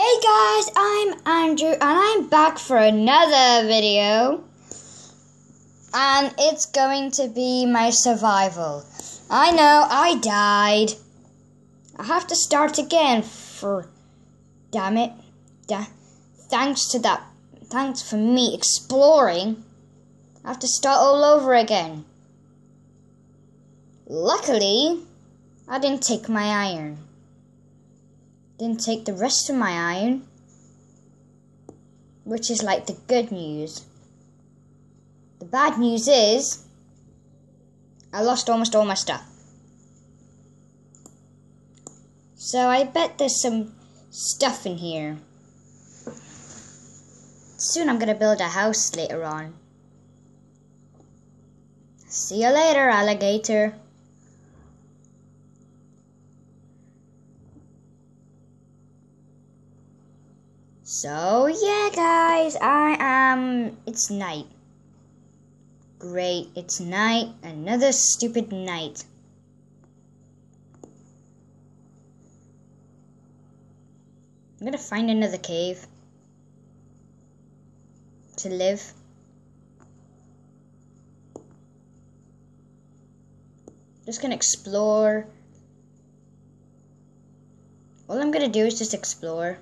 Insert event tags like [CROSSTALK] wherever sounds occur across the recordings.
Hey guys, I'm Andrew and I'm back for another video. And it's going to be my survival. I know, I died. I have to start again for. Damn it. Da- thanks to that. Thanks for me exploring. I have to start all over again. Luckily, I didn't take my iron. Didn't take the rest of my iron. Which is like the good news. The bad news is I lost almost all my stuff. So I bet there's some stuff in here. Soon I'm gonna build a house later on. See you later, alligator. So, yeah, guys, I am. It's night. Great, it's night. Another stupid night. I'm gonna find another cave to live. Just gonna explore. All I'm gonna do is just explore.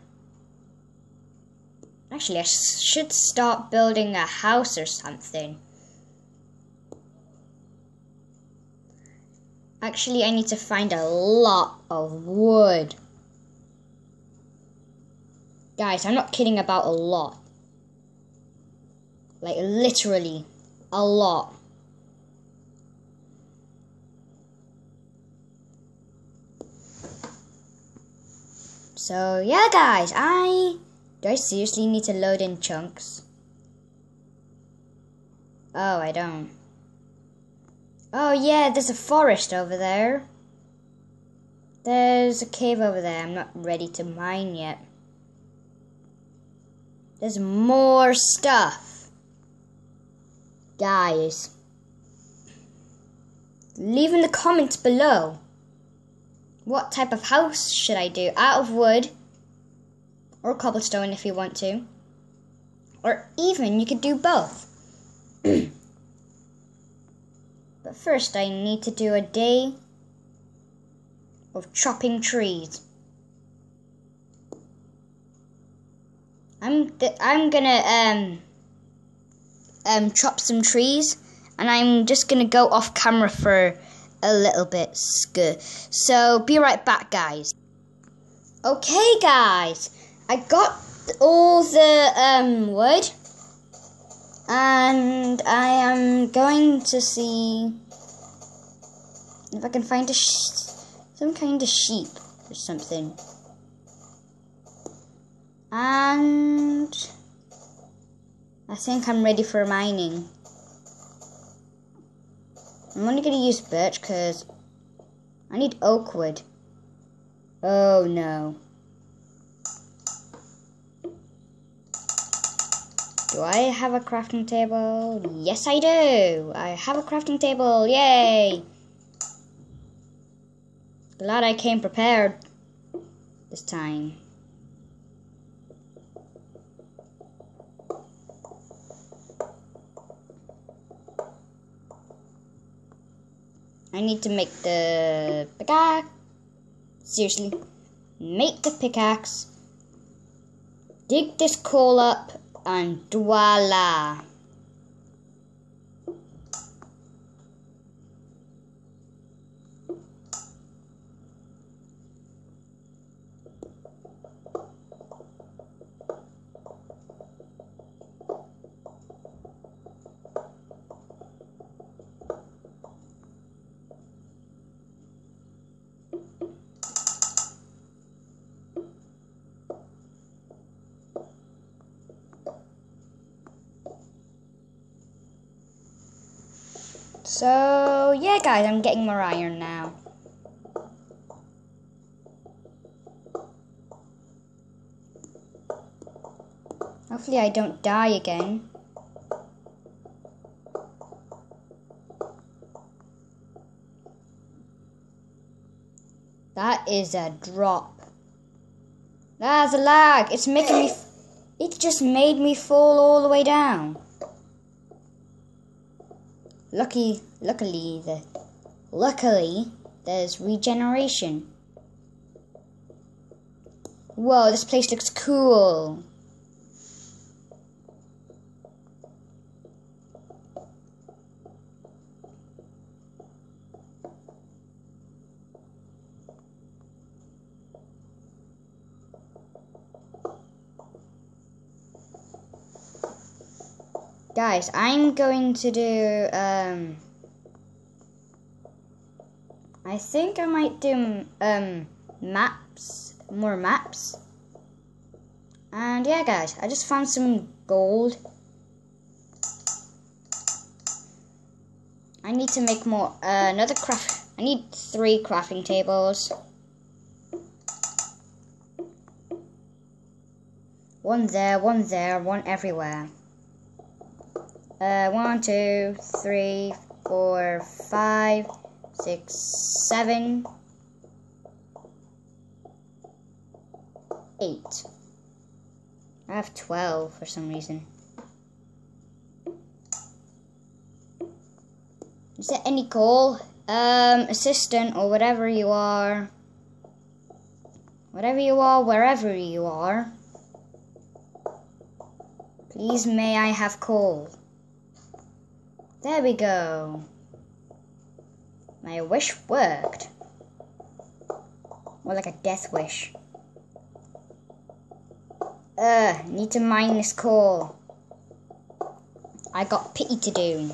Actually, I should start building a house or something. Actually, I need to find a lot of wood. Guys, I'm not kidding about a lot. Like, literally, a lot. So, yeah, guys, I do I seriously need to load in chunks? Oh, I don't. Oh, yeah, there's a forest over there. There's a cave over there. I'm not ready to mine yet. There's more stuff. Guys, leave in the comments below. What type of house should I do? Out of wood or cobblestone if you want to. Or even you could do both. [CLEARS THROAT] but first I need to do a day of chopping trees. I'm I'm gonna um um chop some trees and I'm just gonna go off camera for a little bit. So be right back guys. Okay guys, I got all the um, wood, and I am going to see if I can find a some kind of sheep or something. And I think I'm ready for mining. I'm only going to use birch because I need oak wood. Oh no. Do I have a crafting table? Yes, I do. I have a crafting table. Yay. Glad I came prepared this time. I need to make the pickaxe. Seriously. Make the pickaxe. Dig this coal up and voila. So, yeah, guys, I'm getting more iron now. Hopefully I don't die again. That is a drop. That's a lag. It's making me. It just made me fall all the way down. Lucky, luckily, the luckily there's regeneration. Whoa, this place looks cool. Guys, I'm going to do, um, I think I might do, um, maps, more maps. And yeah, guys, I just found some gold. I need to make more, uh, another craft, I need three crafting tables. One there, one there, one everywhere. Uh, one, two, three, four, five, six, seven, eight. I have 12 for some reason. Is there any call? Um, assistant or whatever you are. Whatever you are, wherever you are. Please may I have coal. There we go. My wish worked. More like a death wish. Uh, need to mine this coal. I got pity to do.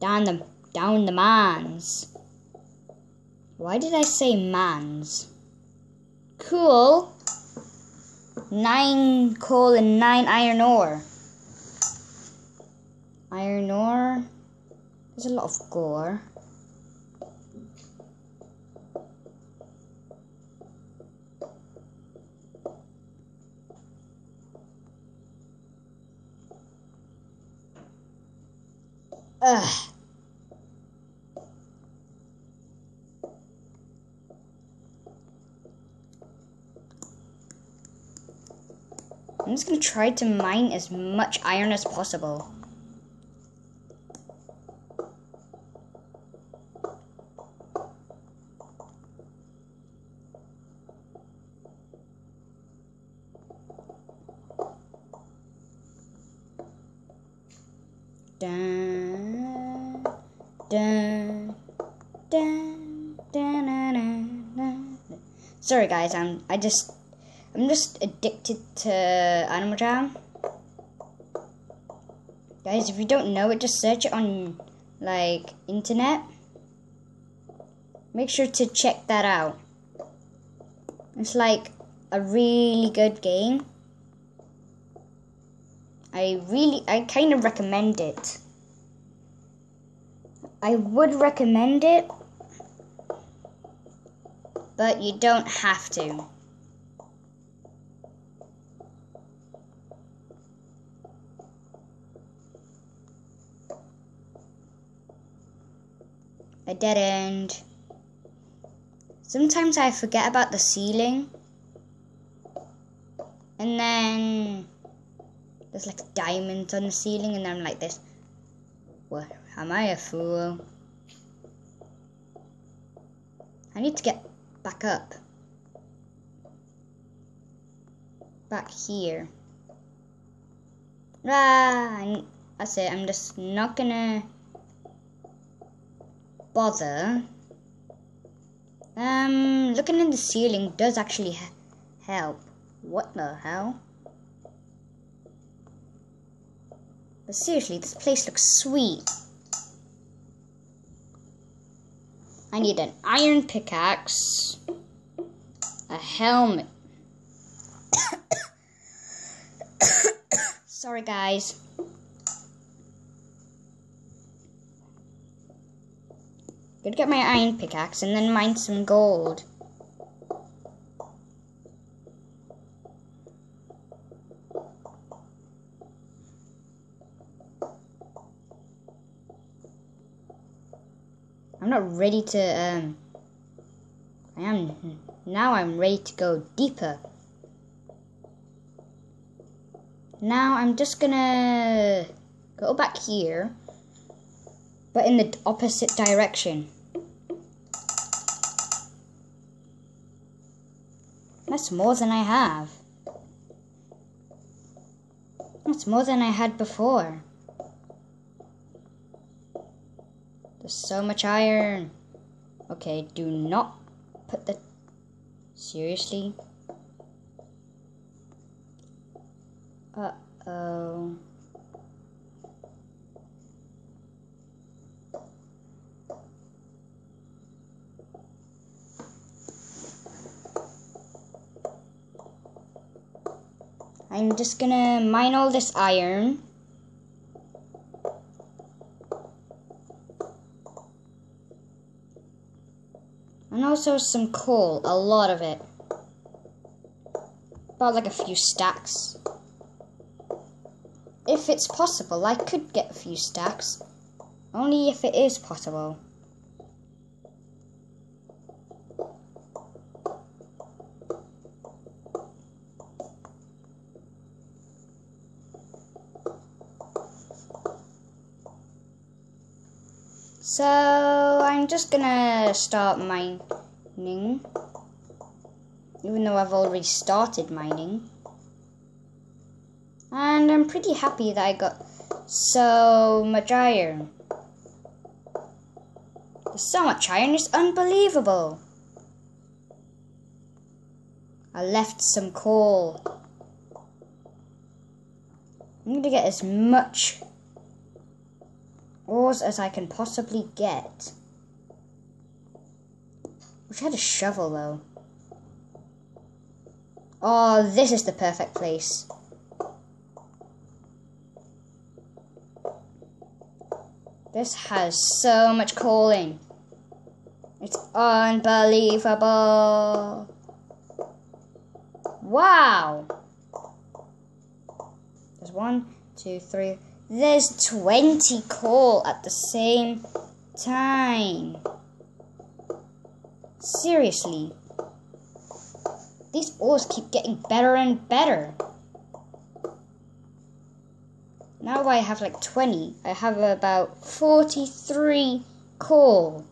Down the down the mines. Why did I say mans? Cool. Nine coal and nine iron ore. Iron ore. There's a lot of gore. Ugh. I'm just gonna try to mine as much iron as possible. Dun, dun, dun, dun, dun, dun. Sorry guys, I'm I just I'm just addicted to Animal Jam. Guys, if you don't know it, just search it on like internet. Make sure to check that out. It's like a really good game. I really, I kind of recommend it. I would recommend it, but you don't have to. A dead end. Sometimes I forget about the ceiling. And then there's like diamonds on the ceiling, and I'm like this. What? Am I a fool? I need to get back up. Back here. Ah, that's it. I'm just not gonna bother. Um, looking in the ceiling does actually help. What the hell? But seriously, this place looks sweet. I need an iron pickaxe, a helmet. [COUGHS] Sorry, guys. Gonna get my iron pickaxe and then mine some gold. Ready to, um, I am Now I'm ready to go deeper. Now I'm just gonna go back here, but in the opposite direction. That's more than I have. That's more than I had before. There's so much iron. Okay, do not put the... Seriously? Uh-oh. I'm just gonna mine all this iron. And also some coal, a lot of it. About like a few stacks. If it's possible, I could get a few stacks. Only if it is possible. So I'm just gonna start mining, even though I've already started mining. And I'm pretty happy that I got so much iron. So much iron, it's unbelievable. I left some coal. I'm gonna get as much ores as I can possibly get. Wish I had a shovel though. Oh, this is the perfect place. This has so much coal in. It's unbelievable. Wow. There's one, two, three. There's 20 coal at the same time. Seriously. These ores keep getting better and better. Now I have like 20. I have about 43 coal.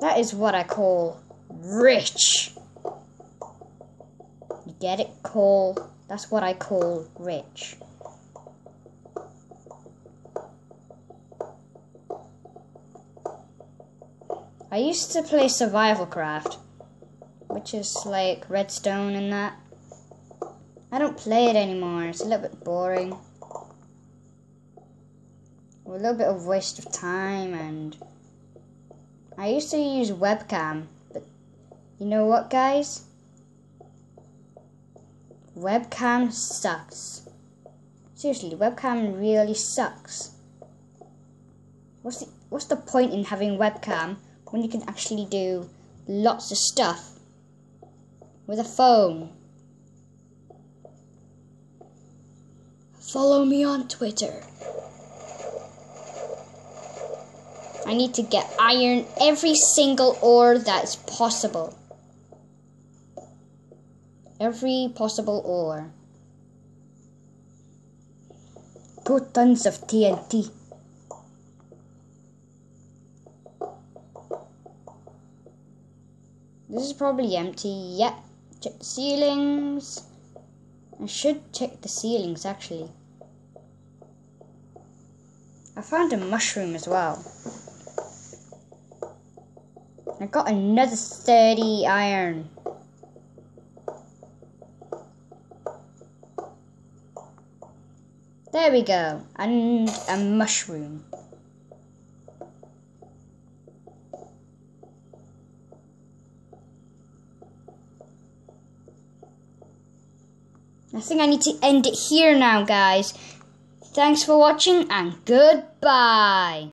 That is what I call rich. You get it? Coal. That's what I call rich. I used to play Survival Craft, which is like Redstone and that. I don't play it anymore. It's a little bit boring. A little bit of waste of time and I used to use webcam, but you know what guys? Webcam sucks. Seriously, webcam really sucks. What's the what's the point in having webcam when you can actually do lots of stuff with a phone. Follow me on Twitter. I need to get iron every single ore that's possible. Every possible ore. Two tons of TNT. This is probably empty. Yep. Check the ceilings. I should check the ceilings actually. I found a mushroom as well. I got another 30 iron. There we go. And a mushroom. Think I need to end it here now, guys. Thanks for watching and goodbye.